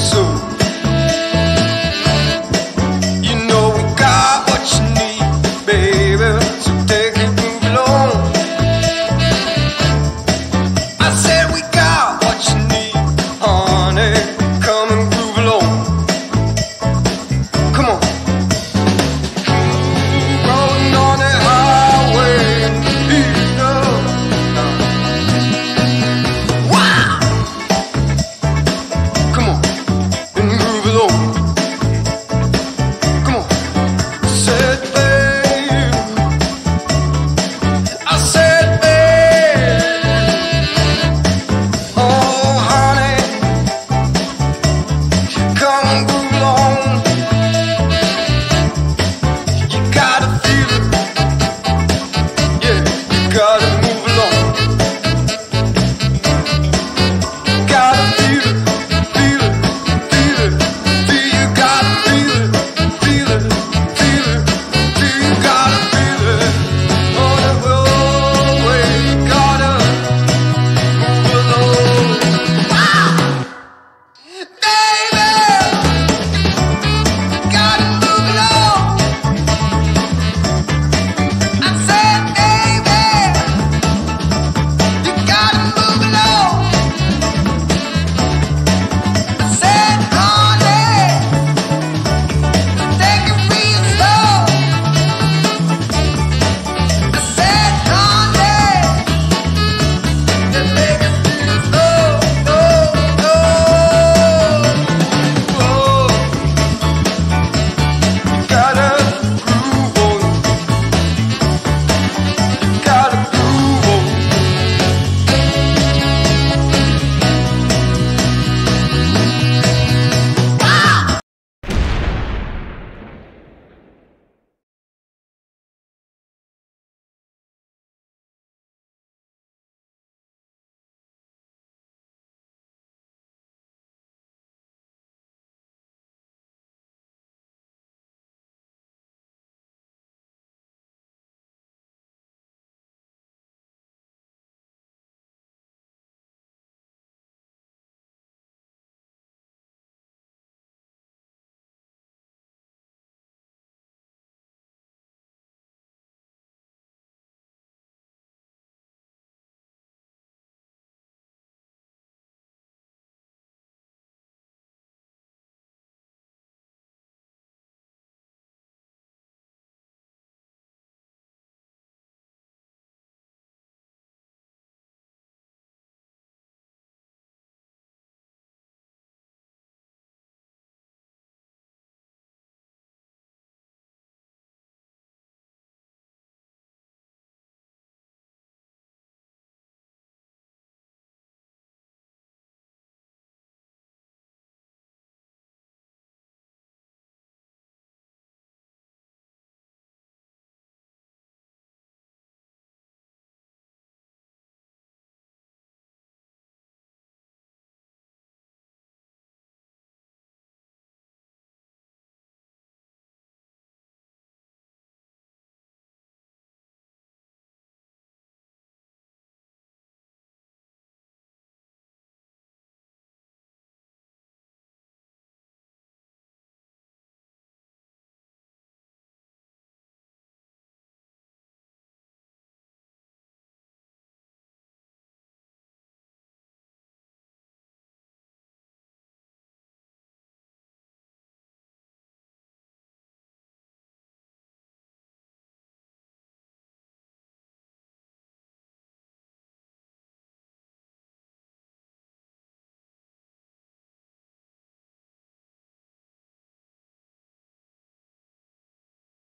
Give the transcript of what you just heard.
soon.